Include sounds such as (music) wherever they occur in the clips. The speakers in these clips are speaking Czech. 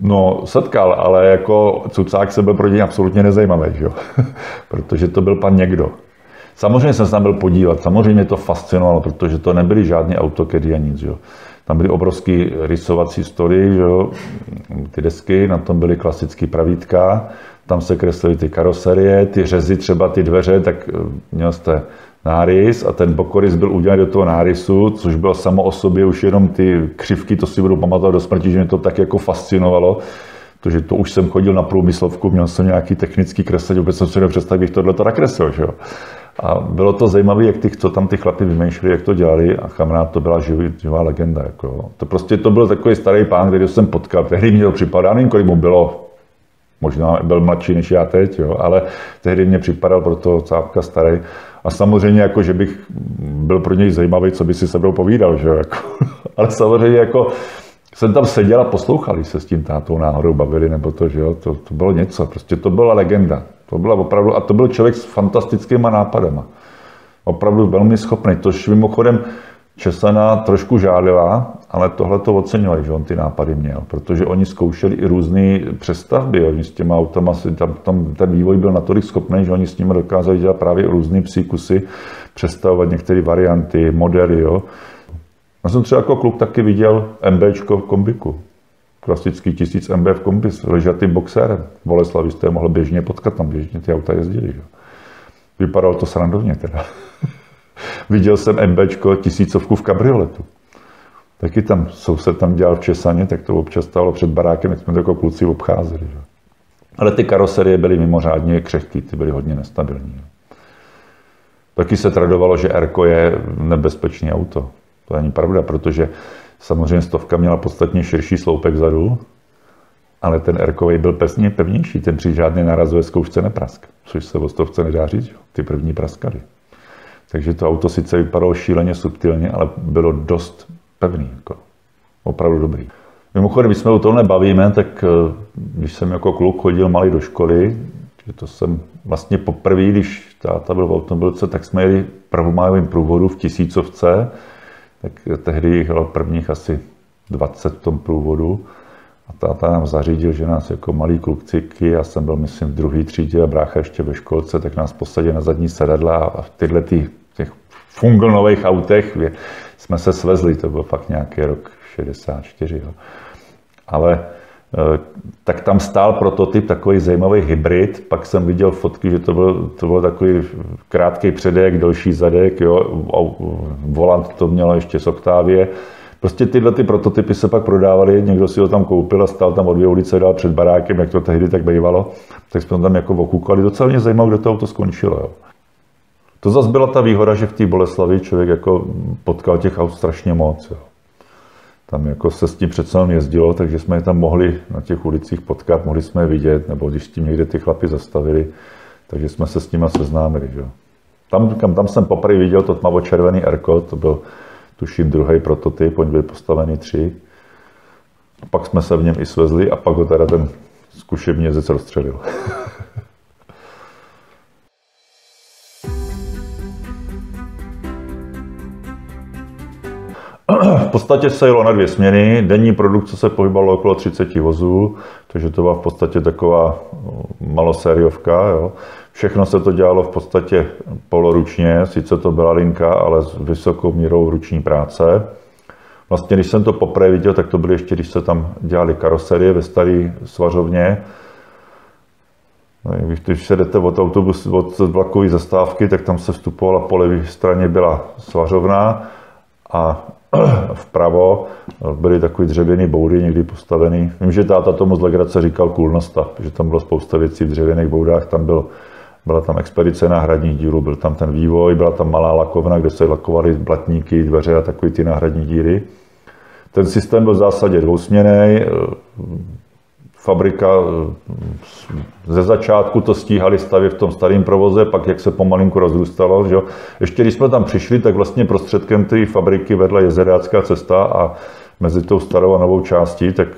No, setkal, ale jako cucák se byl pro něj absolutně nezajímavý, že jo? (laughs) protože to byl pan někdo. Samozřejmě jsem se tam byl podívat, samozřejmě to fascinovalo, protože to nebyly žádné autokedy a nic. Jo. Tam byly obrovské rysovací story, že jo, ty desky, na tom byly klasické pravítka, tam se kreslily ty karoserie, ty řezy, třeba ty dveře, tak eh, měl jste nárys a ten bokorys byl udělaný do toho nárysu, což bylo samo o sobě už jenom ty křivky, to si budu pamatovat do smrti, že mě to tak jako fascinovalo, protože to už jsem chodil na průmyslovku, měl jsem nějaký technický kreslení, vůbec jsem si nepředstavil, bych tohle to nakreslil, že jo. A bylo to zajímavé, jak ty, co tam ty chlapi vymýšleli, jak to dělali a kamarád to byla živý, živá legenda. Jako. To prostě to byl takový starý pán, který jsem potkal, tehdy to připadá, nevím, kolik mu bylo, možná byl mladší než já teď, jo, ale tehdy mě připadal pro to cápka starý. A samozřejmě, jako, že bych byl pro něj zajímavý, co by si se mnou povídal, že jako. (laughs) ale samozřejmě jako, jsem tam seděl a poslouchali se s tím tátou náhodou bavili, nebo to, že jo, to, to bylo něco, prostě to byla legenda. To byla opravdu, a to byl člověk s fantastickýma nápadama. Opravdu velmi schopný. Tož mimochodem Česaná trošku žádila, ale tohle to oceňovali, že on ty nápady měl, protože oni zkoušeli i různé přestavby. Oni s těma autama, tam, tam, ten vývoj byl natolik schopný, že oni s nimi dokázali dělat právě různé psíkusy, přestavovat některé varianty, modely. Jo. Já jsem třeba jako kluk taky viděl MBčko v kombiku klasický 1000 MB v kombi s ležatým boxérem. Boleslavi jste mohl běžně potkat, tam běžně ty auta jezdili. Že? Vypadalo to srandovně teda. (laughs) Viděl jsem MBčko tisícovku v kabrioletu. Taky tam soused tam dělal v Česaně, tak to občas stalo před barákem, jak jsme to jako kluci obcházeli. Že? Ale ty karoserie byly mimořádně křehké, ty byly hodně nestabilní. Taky se tradovalo, že Erko je nebezpečné auto. To není pravda, protože Samozřejmě stovka měla podstatně širší sloupek vzadu, ale ten Erkovej byl pevně pevnější, ten při žádné narazové zkoušce neprask, což se o stovce nedá říct, ty první praskaly. Takže to auto sice vypadalo šíleně subtilně, ale bylo dost pevný, jako opravdu dobrý. Mimochodem, když jsme o tomhle bavíme, tak eh, když jsem jako kluk chodil malý do školy, že to jsem vlastně poprvé, když táta byl v automobilce, tak jsme jeli prvomájovým průvodu v Tisícovce, tak tehdy jich bylo prvních asi 20 v tom průvodu. A táta nám zařídil, že nás jako malí klukciky, já jsem byl myslím v druhé třídě a brácha ještě ve školce, tak nás posadil na zadní sedadla a v tyhle tý, těch funglnových autech jsme se svezli, to byl fakt nějaký rok 64. Jo. Ale Eh, tak tam stál prototyp, takový zajímavý hybrid. Pak jsem viděl fotky, že to byl, to byl takový krátký předek, delší zadek, jo. volant to mělo ještě z Octavie. Prostě tyhle ty prototypy se pak prodávaly, někdo si ho tam koupil a stál tam o dvě ulice dál před barákem, jak to tehdy tak bývalo. Tak jsme tam jako okukali. Docela mě zajímalo, kde to auto skončilo. Jo. To zase byla ta výhoda, že v té Boleslavi člověk jako potkal těch aut strašně moc. Jo tam jako se s tím přece jenom jezdilo, takže jsme je tam mohli na těch ulicích potkat, mohli jsme je vidět, nebo když tím někde ty chlapi zastavili, takže jsme se s nimi seznámili. Že? Tam, kam, tam jsem poprvé viděl to tmavo-červený Erko, to byl tuším druhý prototyp, oni byli postaveni tři. A pak jsme se v něm i svezli a pak ho teda ten zkušební jezdec rozstřelil. (laughs) v podstatě se jelo na dvě směny. Denní produkce se pohybalo okolo 30 vozů, takže to byla v podstatě taková no, malosériovka. Jo. Všechno se to dělalo v podstatě poloručně, sice to byla linka, ale s vysokou mírou ruční práce. Vlastně, když jsem to poprvé viděl, tak to bylo ještě, když se tam dělali karoserie ve staré svařovně. No, když se jdete od autobusu, od vlakové zastávky, tak tam se vstupovala po levé straně byla svařovna a (clears throat) vpravo byly takový dřevěný boudy někdy postavený. Vím, že táta tomu z legrace říkal kulnosta, že tam bylo spousta věcí v dřevěných boudách, tam byl, byla tam expedice náhradních dílů, byl tam ten vývoj, byla tam malá lakovna, kde se lakovaly blatníky, dveře a takové ty náhradní díly. Ten systém byl v zásadě dvousměný, fabrika eh, ze začátku to stíhali stavit v tom starém provoze, pak jak se pomalinku rozrůstalo. Že Ještě když jsme tam přišli, tak vlastně prostředkem té fabriky vedla jezerácká cesta a mezi tou starou a novou částí, tak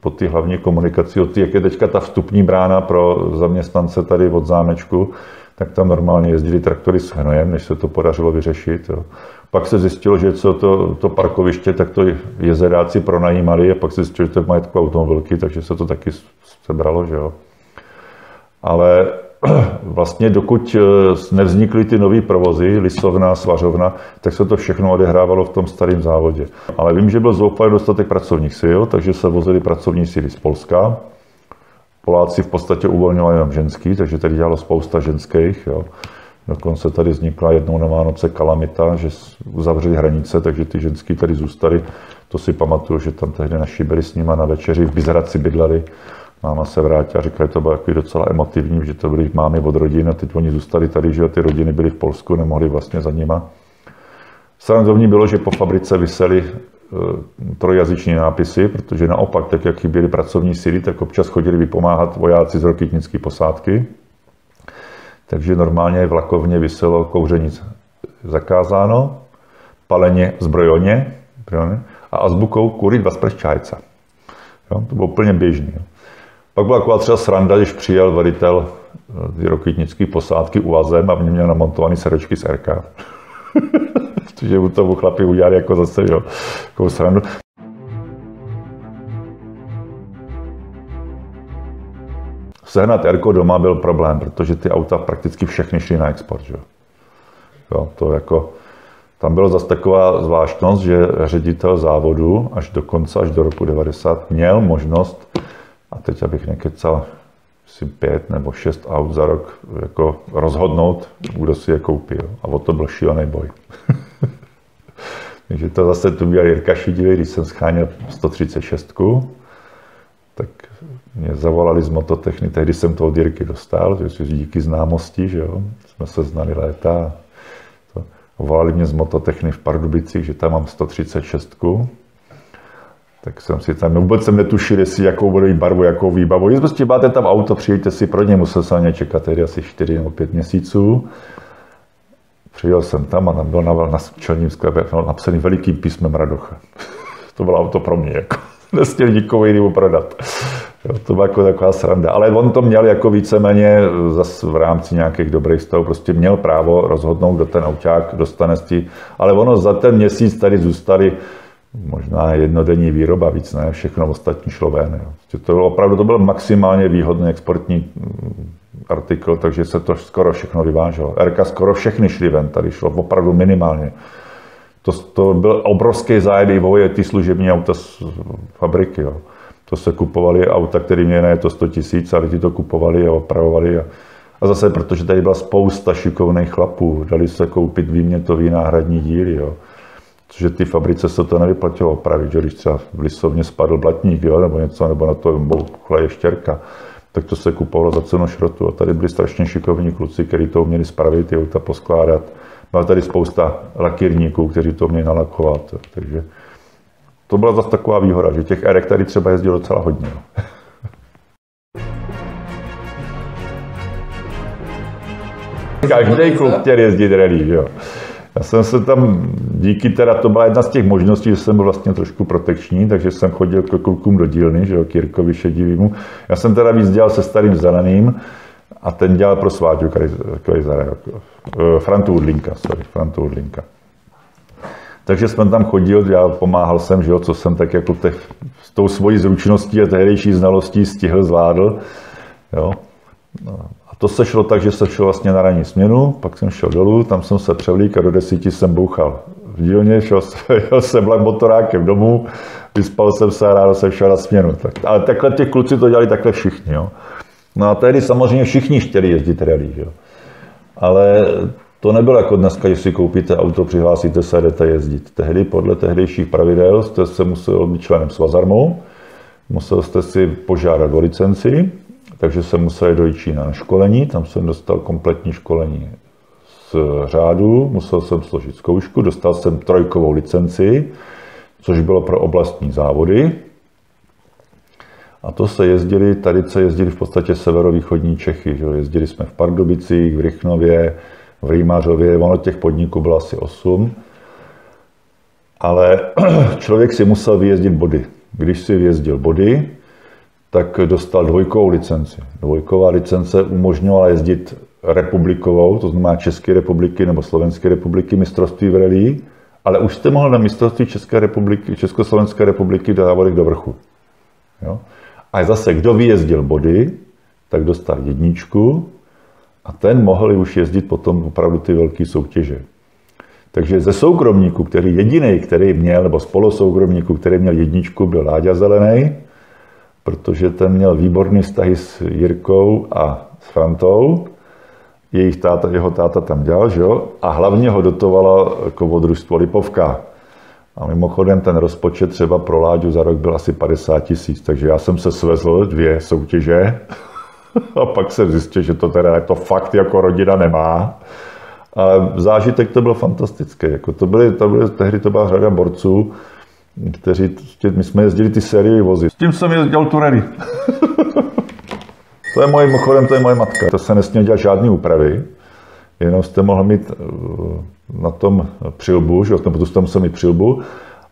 po ty hlavní komunikaci, od jak je teďka ta vstupní brána pro zaměstnance tady od zámečku, tak tam normálně jezdili traktory s hnojem, než se to podařilo vyřešit. Jo. Pak se zjistilo, že co to, to parkoviště, tak to jezeráci pronajímali a pak se zjistilo, že to je majetku automobilky, takže se to taky sebralo, že jo. Ale (clears throat) vlastně dokud eh, nevznikly ty nové provozy, lisovna, svařovna, tak se to všechno odehrávalo v tom starém závodě. Ale vím, že byl zoufalý dostatek pracovních sil, takže se vozili pracovní síly z Polska. Poláci v podstatě uvolňovali jenom ženský, takže tady dělalo spousta ženských. Jo. Dokonce tady vznikla jednou na Vánoce kalamita, že uzavřeli hranice, takže ty ženský tady zůstaly. To si pamatuju, že tam tehdy naši byli s nima na večeři, v Bizraci bydleli. Máma se vrátila a říkala, že to bylo takový docela emotivní, že to byly mámy od rodin a teď oni zůstali tady, že ty rodiny byly v Polsku, nemohli vlastně za nima. Srandovní bylo, že po fabrice vysely e, trojjazyční nápisy, protože naopak, tak jak chyběly pracovní síly, tak občas chodili vypomáhat vojáci z rokitnické posádky. Takže normálně vlakovně vyselo kouření zakázáno, paleně zbrojoně a azbukou kurit vás prščajca. Jo, to bylo úplně běžné. Pak byla taková třeba sranda, když přijel velitel eh, rokitnické posádky uvazem a mě měl namontovaný seročky z RK. Protože (laughs) mu to chlapi udělali jako zase, jo, jako srandu. Sehnat Erko doma byl problém, protože ty auta prakticky všechny šly na export. Že? Jo, to jako, tam byla zase taková zvláštnost, že ředitel závodu až do konce, až do roku 90 měl možnost, a teď abych nekecal, si pět nebo šest aut za rok jako rozhodnout, kdo si je koupí. Jo. A o to byl šílený boj. (laughs) Takže to zase tu byl Jirka Šidivý, když jsem scháněl 136, tak mě zavolali z mototechny, tehdy jsem to od Jirky dostal, že díky známosti, že jo, jsme se znali léta. To. Volali mě z mototechny v Pardubicích, že tam mám 136, tak jsem si tam, vůbec jsem netušil, jestli jakou bude barvu, jakou výbavu. Jestli prostě máte tam auto, přijďte si pro ně, musel jsem ně čekat tedy asi 4 nebo 5 měsíců. Přijel jsem tam a tam byl na, na čelním sklepě napsaný velikým písmem Radocha. (laughs) to bylo auto pro mě, jako. (laughs) Nestěl nikomu jinému prodat. Jo, to byla jako taková sranda. Ale on to měl jako víceméně zase v rámci nějakých dobrých stavů, prostě měl právo rozhodnout, kdo ten auták dostane z tí. Ale ono za ten měsíc tady zůstali možná jednodenní výroba, víc ne, všechno ostatní šlo ven. Jo. Prostě to bylo opravdu to byl maximálně výhodný exportní mm, artikl, takže se to skoro všechno vyváželo. RK skoro všechny šly ven, tady šlo opravdu minimálně. To, to byl obrovský zájem i voje ty služební auta z fabriky. Jo. To se kupovali auta, které měly ne to 100 tisíc, ale ti to kupovali a opravovali. A, a zase, protože tady byla spousta šikovných chlapů, dali se koupit výmětový náhradní díly. Jo. Protože ty fabrice se to nevyplatilo opravit, že když třeba v lisovně spadl blatník, jo, nebo něco, nebo na to bouchla štěrka, tak to se kupovalo za cenu šrotu. A tady byli strašně šikovní kluci, kteří to uměli spravit, ty auta poskládat. Byla tady spousta lakírníků, kteří to uměli nalakovat. Takže to byla zase taková výhoda, že těch erek tady třeba jezdilo docela hodně. Každý klub chtěl jezdit rally, jo. Já jsem se tam, díky teda, to byla jedna z těch možností, že jsem byl vlastně trošku protekční, takže jsem chodil k klukům do dílny, že jo, k Jirkovi Šedivýmu. Já jsem teda víc dělal se starým zeleným a ten dělal pro Sváťu, takový jako, eh, Frantu Udlinka, sorry, Frantu Udlinka. Takže jsme tam chodil, já pomáhal jsem, že jo, co jsem tak jako te, s tou svojí zručností a tehdejší znalostí stihl, zvládl. Jo. No, to se šlo tak, že se šel vlastně na ranní směnu, pak jsem šel dolů, tam jsem se převlík a do desíti jsem bouchal v dílně, šel, šel (laughs) jsem vlak motorákem domů, vyspal jsem se a ráno jsem šel na směnu. Tak, ale takhle těch kluci to dělali takhle všichni. Jo. No a tehdy samozřejmě všichni chtěli jezdit rally. Jo. Ale to nebylo jako dneska, že si koupíte auto, přihlásíte se a jdete jezdit. Tehdy podle tehdejších pravidel jste se musel být členem svazarmu, musel jste si požádat o licenci, takže jsem musel do Čína na školení, tam jsem dostal kompletní školení z řádu, musel jsem složit zkoušku, dostal jsem trojkovou licenci, což bylo pro oblastní závody. A to se jezdili, tady se jezdili v podstatě severovýchodní Čechy. Že? Jezdili jsme v Pardubicích, v Rychnově, v Rýmařově, ono těch podniků bylo asi 8. Ale (clears throat) člověk si musel vyjezdit body. Když si vyjezdil body, tak dostal dvojkovou licenci. Dvojková licence umožňovala jezdit republikovou, to znamená České republiky nebo Slovenské republiky mistrovství v rally, ale už jste mohl na mistrovství České republiky, Československé republiky závodit do vrchu. Jo? A zase, kdo vyjezdil body, tak dostal jedničku a ten mohl už jezdit potom opravdu ty velké soutěže. Takže ze soukromníků, který jediný, který měl, nebo spolosoukromníků, který měl jedničku, byl Láďa Zelený, protože ten měl výborný vztahy s Jirkou a s Frantou. Jejich táta, jeho táta tam dělal, že jo? A hlavně ho dotovala kovodružstvo Lipovka. A mimochodem ten rozpočet třeba pro Láďu za rok byl asi 50 tisíc, takže já jsem se svezl dvě soutěže a pak jsem zjistil, že to teda to fakt jako rodina nemá. Ale zážitek to byl fantastický. Jako to byly, to byly, tehdy to byla řada borců, kteří, my jsme jezdili ty sériové vozy. S tím jsem jezdil tu rally. (laughs) to je moje, mimochodem, to je moje matka. To se nesměl dělat žádné úpravy, jenom jste mohl mít eh, na tom přilbu, že nebo to jste musel mít přilbu.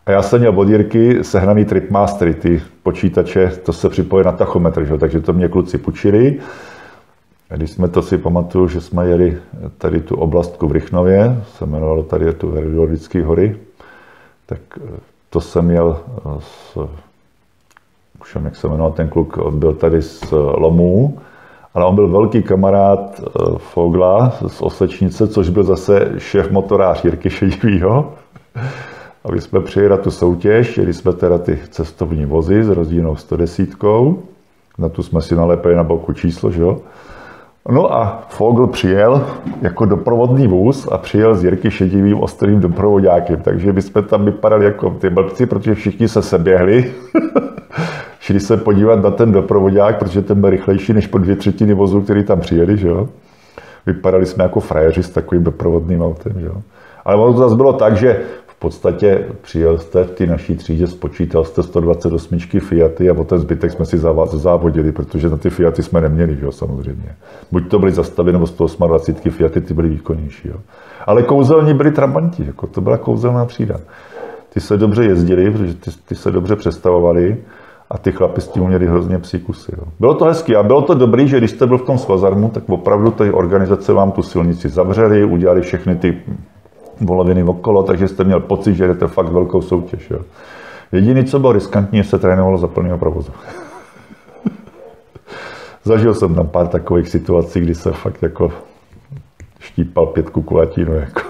A já jsem měl od Jirky sehnaný Tripmastery, ty počítače, to se připojí na tachometr, že? takže to mě kluci půjčili. Když jsme to si pamatuju, že jsme jeli tady tu oblastku v Rychnově, se jmenovalo tady tu Herodické hory, tak eh, to jsem měl s, už jak se jmenoval ten kluk, byl tady z Lomů, ale on byl velký kamarád eh, Fogla z Oslečnice, což byl zase šéf motorář Jirky Šedivýho. A my jsme přijeli na tu soutěž, jeli jsme teda ty cestovní vozy s rozdílnou 110. Na tu jsme si nalepili na boku číslo, že jo. No a Fogl přijel jako doprovodný vůz a přijel s Jirky Šedivým ostrým doprovodákem, takže my jsme tam vypadali jako ty blbci, protože všichni se seběhli. (laughs) Šli se podívat na ten doprovodák, protože ten byl rychlejší než po dvě třetiny vozu, který tam přijeli, že jo. Vypadali jsme jako frajeři s takovým doprovodným autem, že jo. Ale ono to zase bylo tak, že podstatě přijel jste v té naší třídě, spočítal jste 128 Fiaty a o ten zbytek jsme si závodili, protože na ty Fiaty jsme neměli, jo, samozřejmě. Buď to byly zastavy, nebo 128 Fiaty, ty byly výkonnější. Jo. Ale kouzelní byli trabanti, jako to byla kouzelná třída. Ty se dobře jezdili, protože ty, ty se dobře představovali a ty chlapi s tím měli hrozně psí kusy. Jo. Bylo to hezké a bylo to dobrý, že když jste byl v tom svazarmu, tak opravdu ty organizace vám tu silnici zavřeli, udělali všechny ty voloviny okolo, takže jste měl pocit, že jdete fakt velkou soutěž. Jo. Jediný, co bylo riskantní, se trénovalo za plného provozu. (laughs) Zažil jsem tam pár takových situací, kdy se fakt jako štípal pětku kulatínu. Jako.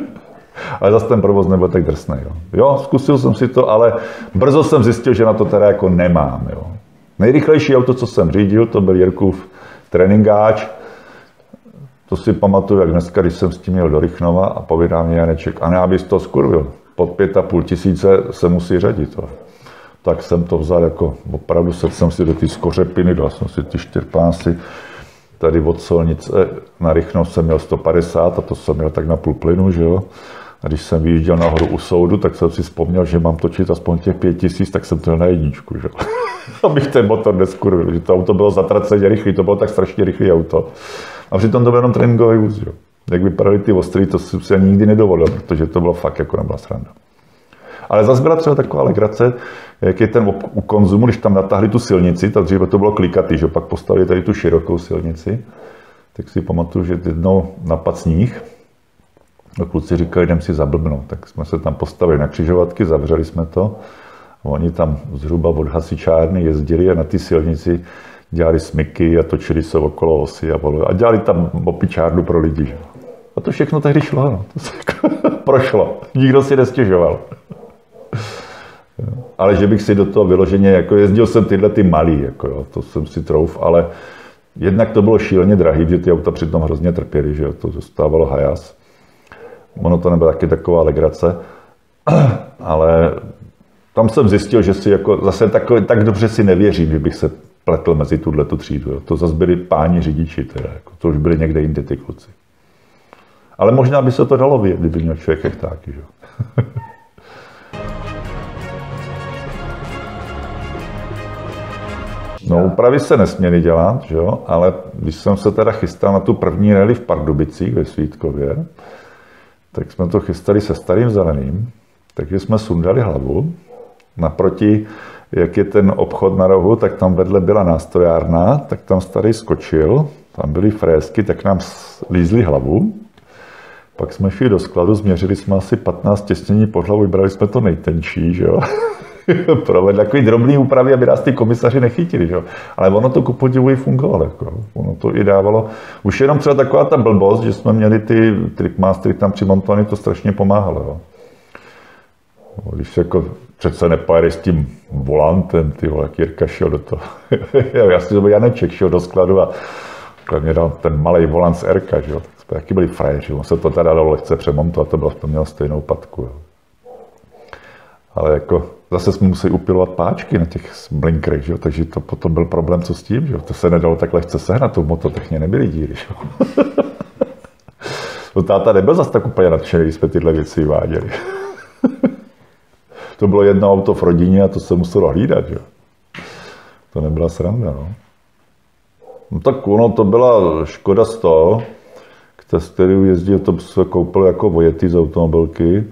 (laughs) ale zase ten provoz nebyl tak drsný. Jo. jo, zkusil jsem si to, ale brzo jsem zjistil, že na to teda jako nemám. Jo. Nejrychlejší auto, co jsem řídil, to byl Jirkův tréninkáč, to si pamatuju, jak dneska, když jsem s tím měl do Rychnova a povídá mě Janeček, a ne, abys to skurvil, pod pět a půl tisíce se musí řadit. Tak jsem to vzal jako, opravdu se jsem si do ty skořepiny, dal jsem si ty čtyřpásy, tady od Solnice na Rychnov jsem měl 150 a to jsem měl tak na půl plynu, že jo. A když jsem vyjížděl nahoru u soudu, tak jsem si vzpomněl, že mám točit aspoň těch pět tisíc, tak jsem to na jedničku, že? (laughs) abych ten motor neskurvil, že to auto bylo zatraceně rychlé, to bylo tak strašně rychlé auto. A přitom to byl jenom tréninkový vůz. Jo. Jak vypadaly ty ostry, to jsem si ani nikdy nedovolil, protože to bylo fakt jako nebyla sranda. Ale zase byla třeba taková legrace, jak je ten u konzumu, když tam natáhli tu silnici, tak dříve to bylo klikatý, že pak postavili tady tu širokou silnici, tak si pamatuju, že jednou napad sníh, a kluci říkali, jdem si zablbnout, tak jsme se tam postavili na křižovatky, zavřeli jsme to. A oni tam zhruba od hasičárny jezdili a na ty silnici dělali smyky a točili se okolo osy a, a dělali tam opičárnu pro lidi. Že? A to všechno tehdy šlo, no. to se jako (laughs) prošlo. Nikdo si nestěžoval. ale že bych si do toho vyloženě, jako jezdil jsem tyhle ty malý, jako jo, to jsem si trouf, ale jednak to bylo šíleně drahý, že ty auta přitom hrozně trpěly, že jo, to zůstávalo hajas. Ono to nebyla taky taková legrace, (clears throat) ale tam jsem zjistil, že si jako zase tak, tak dobře si nevěřím, že bych se pletl mezi tuhle třídu. Jo. To zase byli páni řidiči, teda, jako, to už byli někde jinde ty kluci. Ale možná by se to dalo vědět, kdyby měl člověk hektáky. Že? (laughs) No, úpravy se nesměly dělat, že ale když jsem se teda chystal na tu první rally v Pardubicích ve Svítkově, tak jsme to chystali se starým zeleným, takže jsme sundali hlavu. Naproti jak je ten obchod na rohu, tak tam vedle byla nástrojárna, tak tam starý skočil tam byly frézky, tak nám lízli hlavu. Pak jsme šli do skladu, změřili jsme asi 15 těsnění pod hlavu, vybrali jsme to nejtenčí, že jo. (laughs) Provedli takový drobný úpravy, aby nás ty komisaři nechytili, že jo. Ale ono to ku podivu i fungovalo, jako. ono to i dávalo. Už jenom třeba taková ta blbost, že jsme měli ty tripmastery tam přimontované, to strašně pomáhalo, jo. Když jako přece nepojede s tím volantem, ty vole, Jirka šel do toho. (laughs) Já si to byl Janeček, šel do skladu a mě dal ten malý volant z RK, že jo. Jsme taky byli frajeři, on se to teda dalo lehce přemontovat, to bylo, to mělo stejnou patku, jo. Ale jako zase jsme museli upilovat páčky na těch blinkrech, že jo? takže to potom byl problém, co s tím, že jo? to se nedalo tak lehce sehnat, to mototechně nebyly díry. Že jo? (laughs) no táta nebyl zase tak úplně nadšený, když jsme tyhle věci váděli. (laughs) to bylo jedno auto v rodině a to se muselo hlídat. Že? To nebyla sranda. No. no tak ono, to byla Škoda 100, s kterou jezdil, to se koupil jako vojetý z automobilky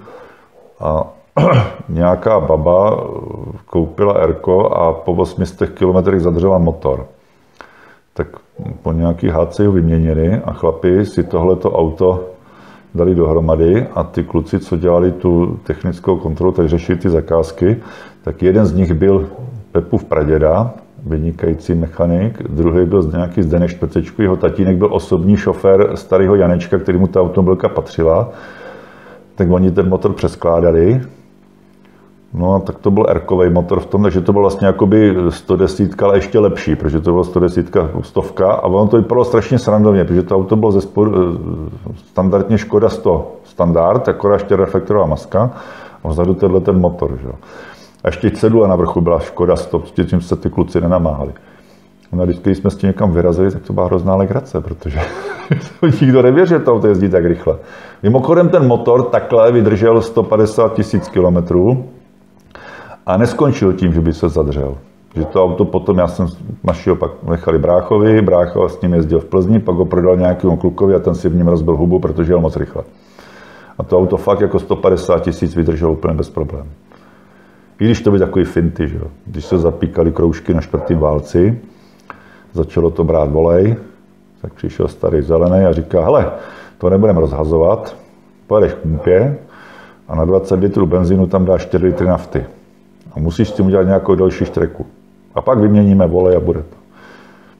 a (clears throat) nějaká baba koupila Erko a po 800 km zadržela motor. Tak po nějaký hádce ho vyměnili a chlapi si tohleto auto dali dohromady a ty kluci, co dělali tu technickou kontrolu, tak řešili ty zakázky, tak jeden z nich byl Pepův praděda, vynikající mechanik, druhý byl nějaký Zdenek Špecečku, jeho tatínek byl osobní šofér starého Janečka, který mu ta automobilka patřila, tak oni ten motor přeskládali, No a tak to byl Erkový motor v tom, takže to byl vlastně jakoby 110, ale ještě lepší, protože to bylo 110 stovka a ono to vypadalo strašně srandovně, protože to auto bylo ze spor, standardně Škoda 100 standard, akorát ještě reflektorová maska a vzadu tenhle ten motor. Že? A ještě cedula na vrchu byla Škoda 100, prostě tím se ty kluci nenamáhali. No když jsme s tím někam vyrazili, tak to byla hrozná legrace, protože (laughs) nikdo nevěří, že to auto jezdí tak rychle. Mimochodem ten motor takhle vydržel 150 tisíc kilometrů, a neskončil tím, že by se zadřel. Že to auto potom, já jsem našel pak nechali bráchovi, brácho s ním jezdil v Plzni, pak ho prodal nějakému klukovi a ten si v něm rozbil hubu, protože jel moc rychle. A to auto fakt jako 150 tisíc vydrželo úplně bez problémů. I když to byly takový finty, že jo. Když se zapíkali kroužky na čtvrtým válci, začalo to brát volej, tak přišel starý zelený a říká, hele, to nebudeme rozhazovat, pojedeš k a na 20 litrů benzínu tam dáš 4 litry nafty. A musíš s tím udělat nějakou další štreku. A pak vyměníme volej a bude to.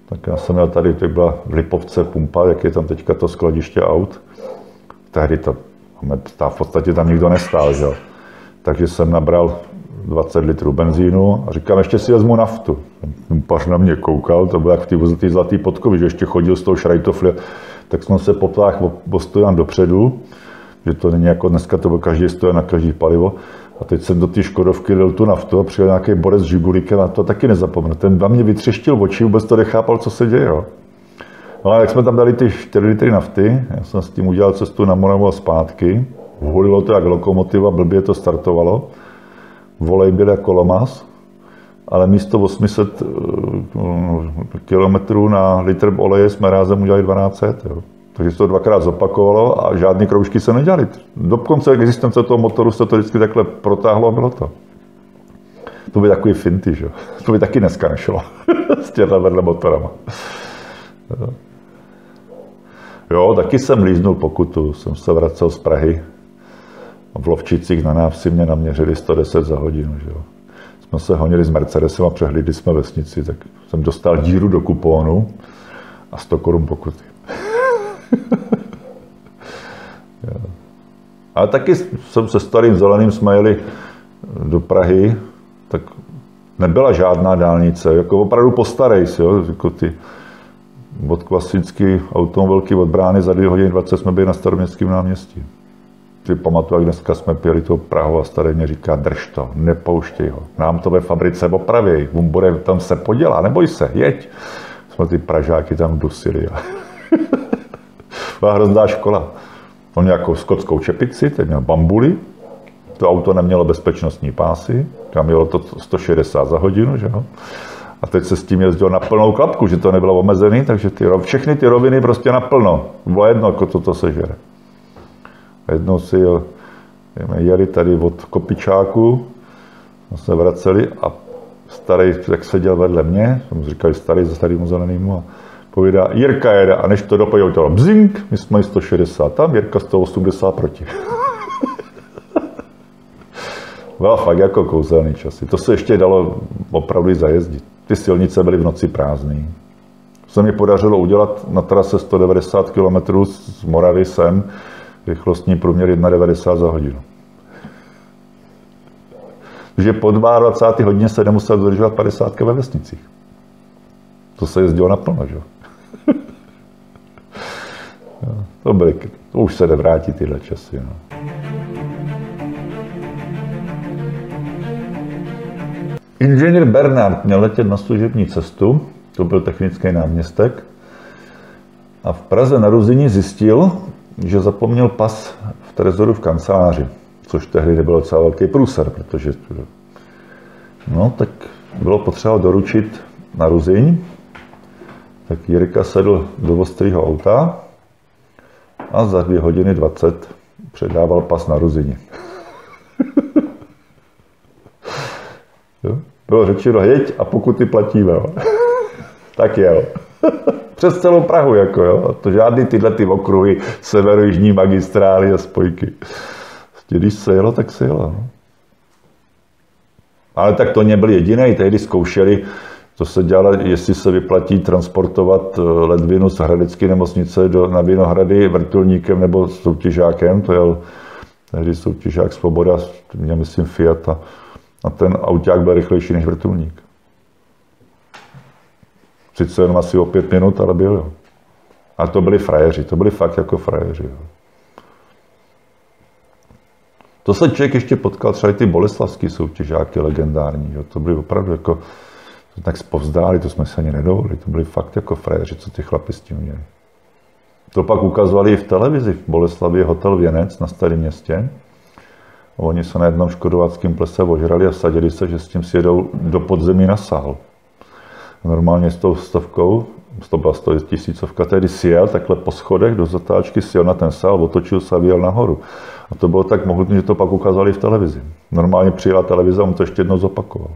Tak já jsem měl tady, to byla v Lipovce pumpa, jak je tam teďka to skladiště aut. Tehdy to, v podstatě tam nikdo nestál, že? Takže jsem nabral 20 litrů benzínu a říkám, ještě si vezmu naftu. Pař na mě koukal, to byl jak v té zlatý zlatý podkovy, že ještě chodil s tou šrajtofle, tak jsem se potáhl o stojan dopředu, že to není jako dneska, to byl každý stojan na každý palivo. A teď jsem do té Škodovky dal tu naftu a přijel nějaký borec s Žigulíkem a to taky nezapomenu. Ten na mě vytřeštil oči, vůbec to nechápal, co se děje. Jo. No a jak jsme tam dali ty 4 litry nafty, já jsem s tím udělal cestu na Moravu a zpátky, hulilo to jak lokomotiva, blbě to startovalo, volej byl jako lomas, ale místo 800 eh, km na litr oleje jsme rázem udělali 1200. Jo. Takže se to dvakrát zopakovalo a žádné kroužky se nedělaly. Do konce existence toho motoru se to vždycky takhle protáhlo a bylo to. To by takový finty, že? (laughs) To by taky dneska nešlo (laughs) s těmi vedle motorama. Jo, taky jsem líznul pokutu, jsem se vracel z Prahy. V Lovčicích na návsi mě naměřili 110 za hodinu. Že jo. Jsme se honili s Mercedesem a přehlídli jsme vesnici, tak jsem dostal díru do kupónu a 100 korun pokuty. (laughs) Ale taky jsem se starým zeleným jsme do Prahy, tak nebyla žádná dálnice, jako opravdu postarej si, jo, jako ty od klasický automobilky od brány za 2 hodiny 20 jsme byli na staroměstském náměstí. Ty pamatuju, jak dneska jsme pěli to Prahu a starý mě říká, drž to, nepouštěj ho, nám to ve fabrice opravěj, bude, tam se podělá, neboj se, jeď. Jsme ty Pražáky tam dusili. (laughs) byla hrozná škola. On měl jako skotskou čepici, teď měl bambuli, to auto nemělo bezpečnostní pásy, tam mělo to 160 za hodinu, že jo. A teď se s tím jezdil na plnou klapku, že to nebylo omezený, takže ty, všechny ty roviny prostě naplno. Bylo jedno, jako to, to sežere. Jednou si jel, jeli tady od Kopičáku, jsme vraceli a starý, jak seděl vedle mě, jsem říkal, starý za starým zelenýmu, a Povídá, Jirka jede a než to dopojí, to bzink, my jsme 160, tam Jirka 180 proti. (laughs) Byla fakt jako kouzelný časy. To se ještě dalo opravdu zajezdit. Ty silnice byly v noci prázdné. Se mi podařilo udělat na trase 190 km z Moravy sem, rychlostní průměr 1,90 za hodinu. Takže po 22. hodině se nemusel dodržovat 50 ve vesnicích. To se jezdilo naplno, že? To, byly, to už se nevrátí tyhle časy. No. Inženýr Bernard měl letět na služební cestu, to byl technický náměstek, a v Praze na Ruziní zjistil, že zapomněl pas v Trezoru v kanceláři, což tehdy nebylo docela velký průser, protože no, tak bylo potřeba doručit na Ruziň, tak Jirka sedl do ostrého auta a za dvě hodiny 20 předával pas na Ruzině. Bylo řečeno, jeď a pokud ty platíme. Jo. (laughs) tak jel. (laughs) Přes celou Prahu, jako jo. To žádný tyhle ty okruhy, severojižní magistrály a spojky. Prostě když se jelo, tak se jelo. No. Ale tak to nebyl jediný, tehdy zkoušeli, to se dělalo, jestli se vyplatí transportovat eh, ledvinu z Hradecké nemocnice do, na Vinohrady vrtulníkem nebo soutěžákem, to jel tehdy soutěžák Svoboda, měl myslím Fiat a a ten auták byl rychlejší než vrtulník. Sice jenom asi o pět minut, ale byl. Jo. A to byli frajeři, to byli fakt jako frajeři. Jo. To se člověk ještě potkal, třeba ty boleslavský soutěžáky legendární. Jo. To byly opravdu jako, to tak spovzdáli, to jsme se ani nedovolili. To byli fakt jako frajeři, co ty chlapi s tím měli. To pak ukazovali i v televizi. V Boleslavě hotel Věnec na Starém městě. Oni se na jednom škodováckém plese ožrali a sadili se, že s tím si jedou do podzemí na sál. Normálně s tou stovkou, to byla 100 tisícovka, tedy sjel takhle po schodech do zatáčky, sjel na ten sál, otočil se a vyjel nahoru. A to bylo tak mohutné, že to pak ukázali v televizi. Normálně přijela televize a on to ještě jednou zopakoval.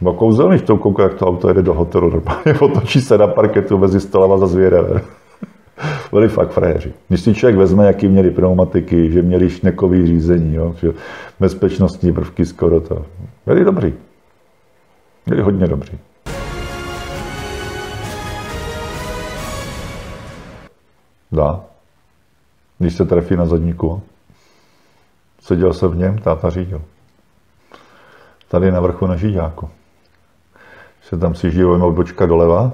Bylo kouzelný, v tom kouká, jak to auto jede do hotelu, normálně (laughs) otočí se na parketu mezi stolama za zvěrem (laughs) byli fakt frajeři. Když si člověk vezme, jaký měli pneumatiky, že měli šnekový řízení, jo, že bezpečnostní prvky skoro to. Byli dobří. Byli hodně dobří. Dá. Když se trefí na zadníku. Seděl jsem v něm, táta řídil. Tady na vrchu na Žiďáku. Se tam si žijou odbočka doleva,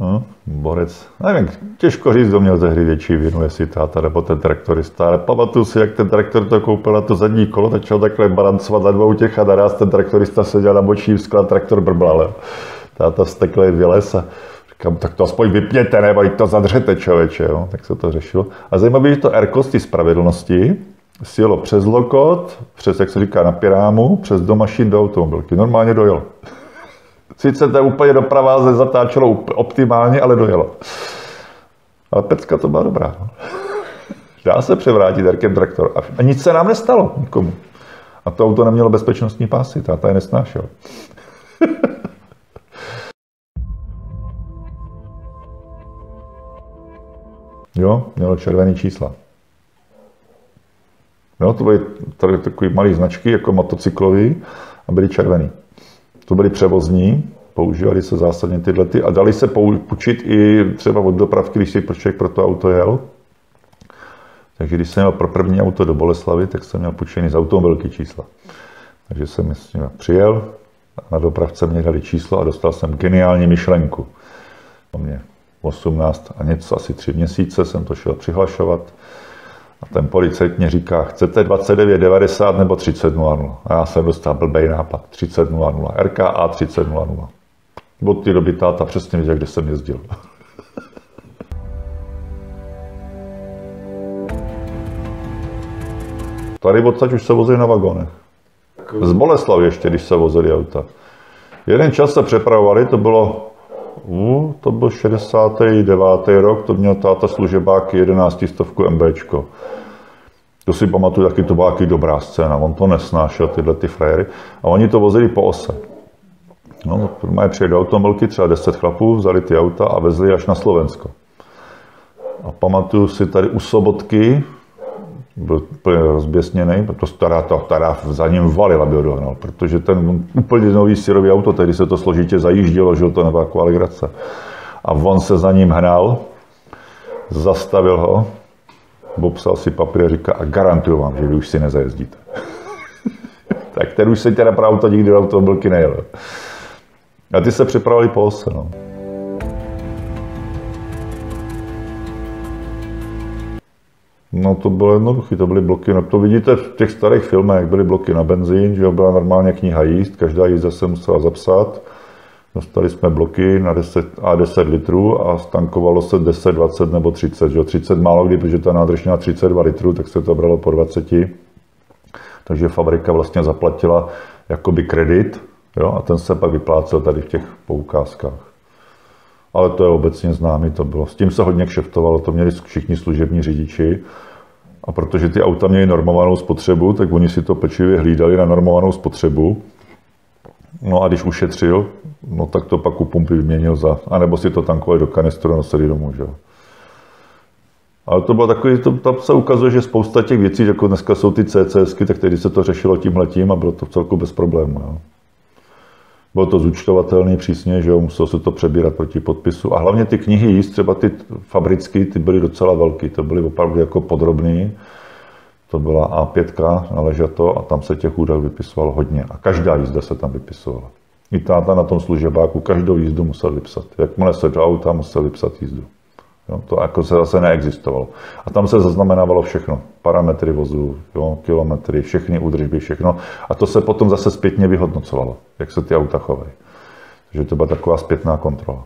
No, borec, nevím, těžko říct, kdo měl tehdy větší vinu, jestli táta nebo ten traktorista, ale pamatuju si, jak ten traktor to koupil na to zadní kolo, začal takhle balancovat na dvou těch a naraz ten traktorista seděl na bočním skle traktor brblal. Táta vsteklej vylez a říkám, tak to aspoň vypněte, nebo to zadřete, člověče, jo? tak se to řešilo. A zajímavé, že to Erko z spravedlnosti sjelo přes lokot, přes, jak se říká, na pirámu, přes do mašin do automobilky. Normálně dojel. Sice to úplně doprava se zatáčelo optimálně, ale dojelo. Ale pecka to byla dobrá. Dá se převrátit Erkem traktor. A nic se nám nestalo nikomu. A to auto nemělo bezpečnostní pásy, táta je nesnášel. (laughs) jo, mělo červený čísla. Jo, to byly tady takové malé značky, jako motocyklový, a byly červený. To byly převozní, používali se zásadně tyhle ty a dali se půjčit i třeba od dopravky, když si člověk pro to auto jel. Takže když jsem měl pro první auto do Boleslavy, tak jsem měl půjčený z automobilky čísla. Takže jsem s ním přijel, a na dopravce mě dali číslo a dostal jsem geniální myšlenku. To mě 18 a něco, asi tři měsíce jsem to šel přihlašovat. A ten policajt mě říká, chcete 29,90 nebo 30,00? A já jsem dostal blbej nápad, 30,00. RKA 30,00. Od té doby táta přesně věděl, kde jsem jezdil. (laughs) Tady odsaď už se vozili na vagonech. Z Boleslavy ještě, když se vozili auta. Jeden čas se přepravovali, to bylo, uh, to byl 69. rok, to měl táta služebáky 11 stovku MBčko. To si pamatuju, taky to byla taky dobrá scéna, on to nesnášel, tyhle ty frajery. A oni to vozili po ose. No, normálně přijeli automolky, třeba 10 chlapů, vzali ty auta a vezli až na Slovensko. A pamatuju si tady u Sobotky, byl úplně rozběsněný, to stará, ta stará za ním valil, aby ho dohnal, protože ten úplně nový syrový auto, tehdy se to složitě zajíždělo, že to nebyla alegrace. A on se za ním hnal, zastavil ho, popsal si papír a říká, a garantuju vám, že vy už si nezajezdíte. (laughs) tak ten už se teda pro auto nikdy do automobilky nejel. A ty se připravili po ose, no. No to bylo jednoduché, to byly bloky, no to vidíte v těch starých filmech, byly bloky na benzín, že byla normálně kniha jíst, každá jízda se musela zapsat. Dostali jsme bloky na 10, a 10 litrů a stankovalo se 10, 20 nebo 30. Že? 30 málo kdy, protože ta nádrž měla 32 litrů, tak se to bralo po 20. Takže fabrika vlastně zaplatila jakoby kredit jo? a ten se pak vyplácel tady v těch poukázkách. Ale to je obecně známý, to bylo. S tím se hodně kšeftovalo, to měli všichni služební řidiči. A protože ty auta měly normovanou spotřebu, tak oni si to pečlivě hlídali na normovanou spotřebu. No a když ušetřil, no tak to pak u pumpy vyměnil za, anebo si to tankovali do kanistru a nosili domů, že? Ale to bylo takový, to, tam se ukazuje, že spousta těch věcí, jako dneska jsou ty CCSky, tak tehdy se to řešilo tímhletím a bylo to v celku bez problémů. Jo. Bylo to zúčtovatelné přísně, že jo, muselo se to přebírat proti podpisu. A hlavně ty knihy jíst, třeba ty fabrické, ty byly docela velké, to byly opravdu jako podrobné. To byla A5 na ležato a tam se těch údajů vypisovalo hodně. A každá jízda se tam vypisovala. I táta na tom služebáku každou jízdu musel vypsat. Jakmile se do auta, musel vypsat jízdu. Jo, to jako se zase neexistovalo. A tam se zaznamenávalo všechno. Parametry vozu, jo, kilometry, všechny údržby, všechno. A to se potom zase zpětně vyhodnocovalo, jak se ty auta chovají. Takže to byla taková zpětná kontrola.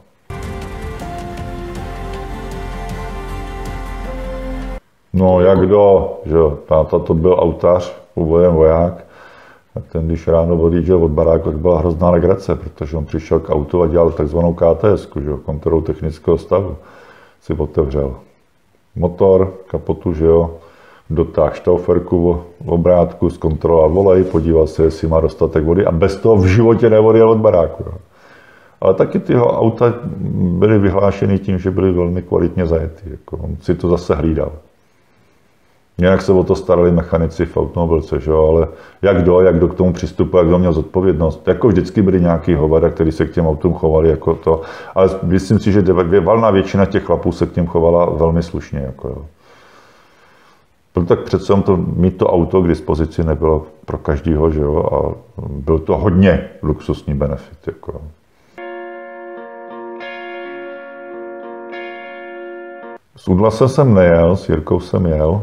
No jak kdo, že jo, táta to byl autář, původem voják, tak ten, když ráno odjížděl od baráku, tak byla hrozná legrace, protože on přišel k autu a dělal takzvanou KTS, že jo, kontrolu technického stavu. Si otevřel motor, kapotu, že jo, dotáh štauferku v obrátku, zkontroloval volej, podíval se, jestli má dostatek vody a bez toho v životě neodjel od baráku. Jo. Ale taky tyho auta byly vyhlášeny tím, že byly velmi kvalitně zajetý. Jako on si to zase hlídal. Nějak se o to starali mechanici v automobilce, že jo? ale jak kdo, jak kdo k tomu přistupuje, jak kdo měl zodpovědnost. Jako vždycky byli nějaký hovada, kteří se k těm autům chovali jako to, ale myslím si, že valná většina těch chlapů se k těm chovala velmi slušně. Jako jo. Proto tak přece to mít to auto k dispozici nebylo pro každýho, že jo, a byl to hodně luxusní benefit. Jako. S Udlasem jsem nejel, s Jirkou jsem jel,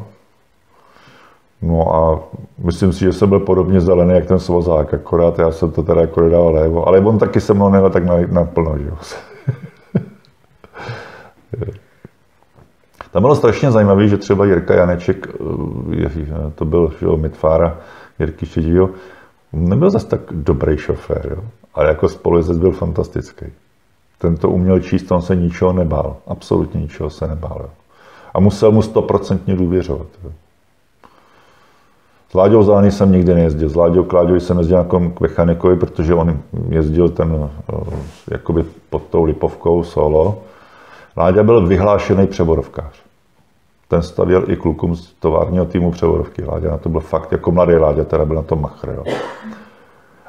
No a myslím si, že jsem byl podobně zelený, jak ten svozák, akorát já jsem to teda jako dodával levo, ale on taky se mnou nejel tak naplno, že jo. (laughs) Tam bylo strašně zajímavé, že třeba Jirka Janeček, eh, to byl že jo, mitfára Jirky Šedího, nebyl zase tak dobrý šofér, jo? ale jako spolujezdec byl fantastický. Ten to uměl číst, on se ničeho nebál, absolutně ničeho se nebál. Jo? A musel mu stoprocentně důvěřovat. Jo? Láďou Zelený jsem nikdy nejezdil. S Láďou Kláďovi jsem jezdil jako k mechanikovi, protože on jezdil ten eh, jakoby pod tou lipovkou solo. Láďa byl vyhlášený přeborovkář. Ten stavěl i klukům z továrního týmu přeborovky. Láďa na to byl fakt jako mladý Láďa, teda byl na tom machr. Jo.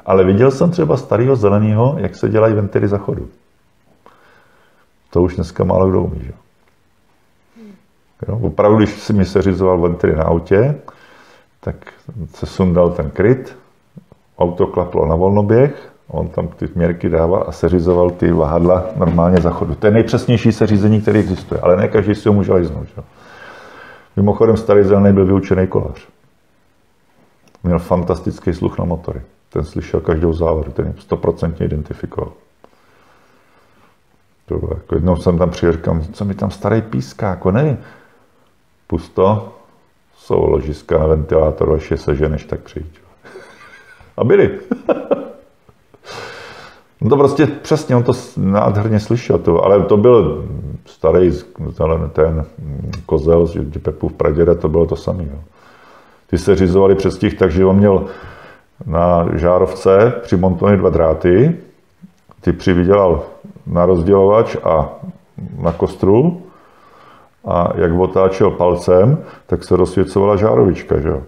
Ale viděl jsem třeba starého zeleného, jak se dělají ventily zachodu. To už dneska málo kdo umí. Že? Jo, opravdu, když si mi seřizoval ventily na autě, tak se sundal ten kryt, auto klaplo na volnoběh, on tam ty měrky dával a seřizoval ty vahadla normálně za chodu. To je nejpřesnější seřízení, který existuje, ale ne každý si ho může liznout. Že? Mimochodem starý zelený byl vyučený kolář. Měl fantastický sluch na motory. Ten slyšel každou závadu, ten stoprocentně identifikoval. To bylo jako jednou jsem tam přijel, říkám, co mi tam starý píská, jako nevím. Pusto, jsou ložiska na ventilátor, až je seženeš, tak přijď. A byli. (laughs) no to prostě přesně, on to nádherně slyšel, to, ale to byl starý ten, ten kozel z Pepu v Praděra, to bylo to samé. Ty se řizovali přes těch, takže on měl na žárovce přimontované dva dráty ty přivydělal na rozdělovač a na kostru a jak otáčel palcem, tak se rozsvěcovala žárovička. Že?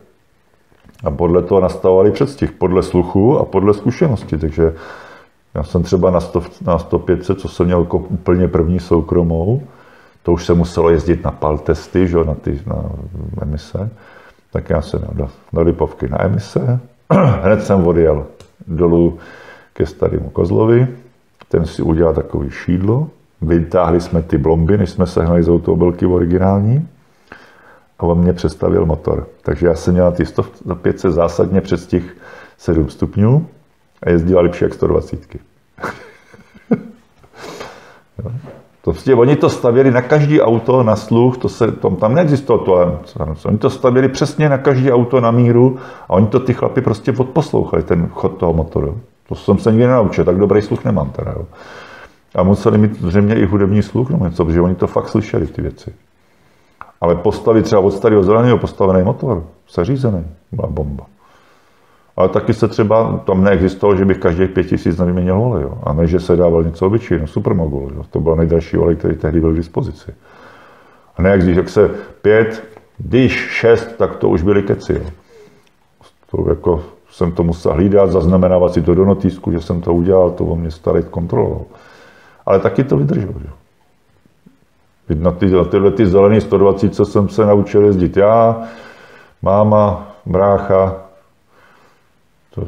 A podle toho nastavovali předstih, podle sluchu a podle zkušenosti. Takže já jsem třeba na, 100, na 105, co jsem měl jako úplně první soukromou, to už se muselo jezdit na paltesty, že, na, ty, na emise, tak já jsem do, do Lipovky na emise. (clears throat) Hned jsem odjel dolů ke starému Kozlovi, ten si udělal takový šídlo, vytáhli jsme ty blomby, než jsme sehnali z automobilky originální a on mě přestavil motor. Takže já jsem měl ty 105 zásadně přes těch 7 stupňů a jezdila lepší jak 120. (laughs) To prostě oni to stavěli na každý auto na sluch, to se, tam, tam neexistovalo to, oni to stavěli přesně na každý auto na míru a oni to ty chlapi prostě odposlouchali, ten chod toho motoru. To jsem se nikdy nenaučil, tak dobrý sluch nemám teda. Jo. A museli mít zřejmě i hudební sluch nebo něco, protože oni to fakt slyšeli, ty věci. Ale postavit třeba od starého zeleného postavený motor, seřízený, byla bomba. Ale taky se třeba, tam neexistovalo, že bych každých pět tisíc nevyměnil olej, jo. a ne, že se dával něco obyčejného, supermogul, jo. to byl nejdražší olej, který tehdy byl k dispozici. A ne, když jak se pět, když šest, tak to už byly keci. Jo. To jako jsem to musel hlídat, zaznamenávat si to do notýsku, že jsem to udělal, to o mě starý kontroloval. Ale taky to vydrželo. Že? Na, ty, tyhle ty zelené 120 co jsem se naučil jezdit já, máma, brácha, to,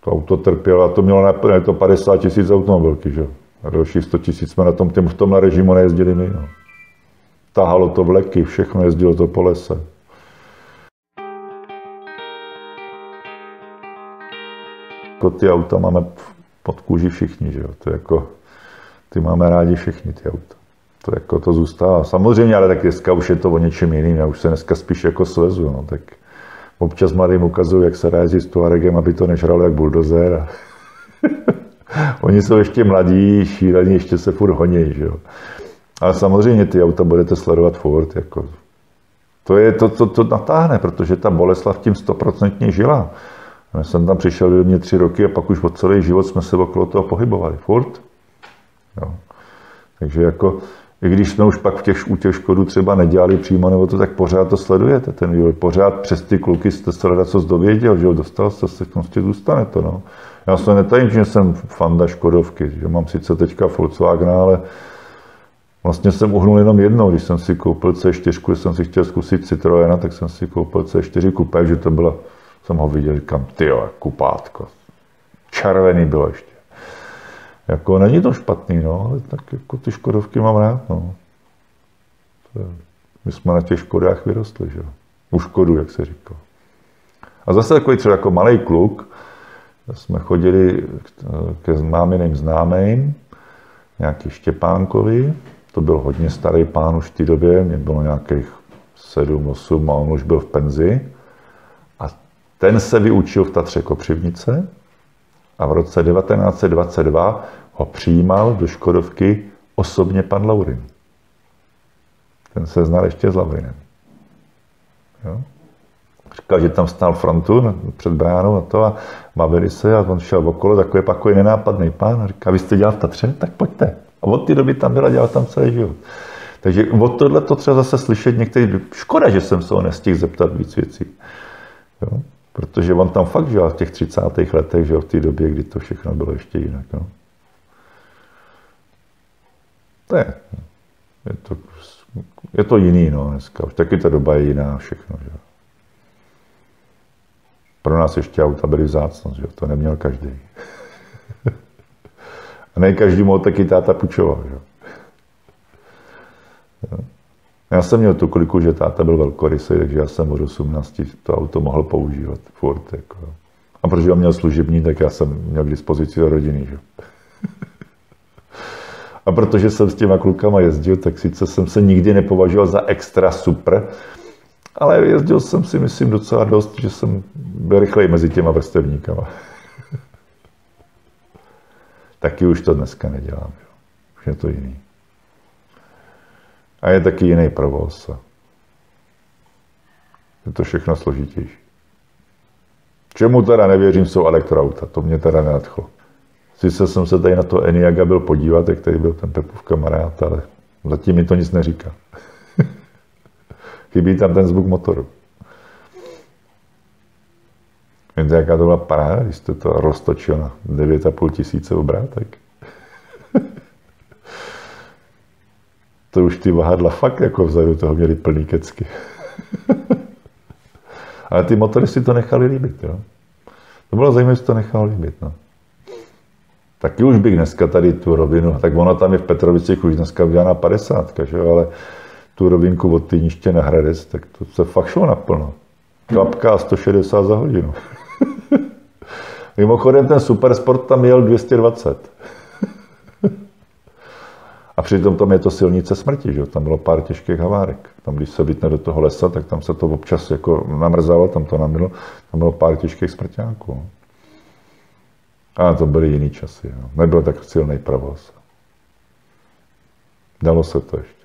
to auto trpělo a to mělo na to 50 tisíc automobilky, že? A dalších 100 tisíc jsme na tom, v tom na režimu nejezdili my. No. Tahalo to vleky, všechno jezdilo to po lese. Jako ty auta máme pod kůži všichni, že jo? To je jako, ty máme rádi všichni ty auta. To jako to zůstává. Samozřejmě, ale tak dneska už je to o něčem jiným. Já už se dneska spíš jako svezu, no, tak občas mladým ukazuju, jak se ráží s Tuaregem, aby to nežralo jak buldozer. (laughs) Oni jsou ještě mladí, šílení, ještě se furt honí, že jo. Ale samozřejmě ty auta budete sledovat furt, jako. To je to, to, to natáhne, protože ta Boleslav tím stoprocentně žila. Já jsem tam přišel do mě tři roky a pak už od celý život jsme se okolo toho pohybovali. Furt. Jo. Takže jako, i když jsme už pak v těch, u těch škodů třeba nedělali přímo nebo to, tak pořád to sledujete, ten vývoj. Pořád přes ty kluky jste se hledat, co dověděl, že ho dostal jste se, prostě zůstane to. No. Já se netajím, že jsem fanda Škodovky, že mám sice teďka Volkswagen, ale vlastně jsem uhnul jenom jednou, když jsem si koupil C4, když jsem si chtěl zkusit Citroena, tak jsem si koupil C4 kupé, že to bylo jsem ho viděl, říkám, ty jo, kupátko. Červený bylo ještě. Jako není to špatný, no, ale tak jako ty Škodovky mám rád, no. My jsme na těch Škodách vyrostli, že jo. U Škodu, jak se říká. A zase takový třeba jako malý kluk, jsme chodili ke máminým známým, nějaký Štěpánkovi, to byl hodně starý pán už v té době, mě bylo nějakých 7, 8 a on už byl v penzi. Ten se vyučil v Tatře Kopřivnice a v roce 1922 ho přijímal do Škodovky osobně pan Laurin. Ten se znal ještě s Laurinem. Jo? Říkal, že tam stál frontu před bránou a to a bavili se a on šel okolo, takový pakový nenápadný pán a říká, vy jste dělal v Tatře, tak pojďte. A od té doby tam byla, dělal tam celý život. Takže od tohle to třeba zase slyšet některý, škoda, že jsem se ho nestihl zeptat víc věcí. Jo? Protože on tam fakt žil v těch 30. letech, že v té době, kdy to všechno bylo ještě jinak. No. To je, je to, je to jiný, no, dneska. Už taky ta doba je jiná, všechno, že Pro nás ještě auta byly vzácnost, že to neměl každý. (laughs) A ne každý mohl taky táta půjčoval, že já jsem měl tu kliku, že táta byl velkorysý, takže já jsem od 18 to auto mohl používat furt. Jako. A protože on měl služební, tak já jsem měl k dispozici rodiny. Že? A protože jsem s těma klukama jezdil, tak sice jsem se nikdy nepovažoval za extra super, ale jezdil jsem si, myslím, docela dost, že jsem byl rychlej mezi těma vrstevníkama. (laughs) Taky už to dneska nedělám. Už je to jiný. A je taky jiný provoz. Je to všechno složitější. Čemu teda nevěřím, jsou elektroauta. To mě teda nenadchlo. Sice jsem se tady na to Eniaga byl podívat, jak tady byl ten Pepův kamarád, ale zatím mi to nic neříká. (laughs) Chybí tam ten zvuk motoru. Víte, jaká to byla paráda, když jste to roztočil na 9,5 tisíce obrátek. To už ty vahadla fakt jako vzadu toho měli plný kecky. (laughs) Ale ty motory si to nechali líbit, jo. To bylo zajímavé, že to nechal líbit, no. Taky už bych dneska tady tu rovinu, tak ono tam je v Petrovicích už dneska udělaná 50, že jo, ale tu rovinku od Týniště na Hradec, tak to se fakt šlo naplno. Klapka 160 za hodinu. (laughs) Mimochodem ten Supersport tam jel 220. A přitom tam je to silnice smrti, že tam bylo pár těžkých havárek. Tam, když se vytne do toho lesa, tak tam se to občas jako namrzalo, tam to namilo, tam bylo pár těžkých smrťáků. A to byly jiný časy. Jo. Nebyl tak silný provoz. Dalo se to ještě.